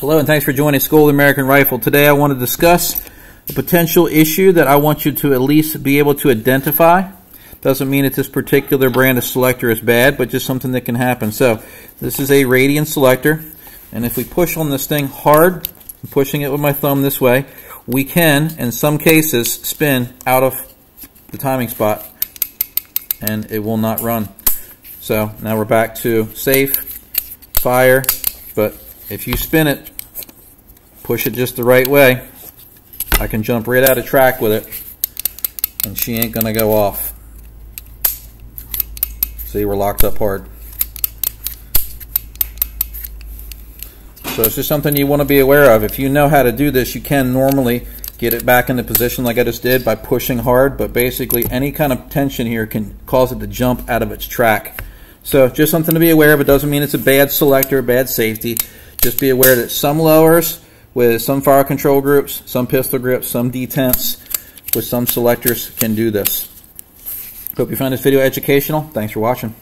Hello and thanks for joining School of the American Rifle. Today I want to discuss a potential issue that I want you to at least be able to identify. Doesn't mean that this particular brand of selector is bad, but just something that can happen. So this is a radian selector, and if we push on this thing hard, I'm pushing it with my thumb this way, we can, in some cases, spin out of the timing spot, and it will not run. So now we're back to safe, fire, but if you spin it, push it just the right way, I can jump right out of track with it and she ain't gonna go off. See, we're locked up hard. So it's just something you want to be aware of. If you know how to do this, you can normally get it back into position like I just did by pushing hard, but basically any kind of tension here can cause it to jump out of its track. So just something to be aware of. It doesn't mean it's a bad selector, bad safety. Just be aware that some lowers with some fire control groups, some pistol grips, some detents with some selectors can do this. Hope you found this video educational. Thanks for watching.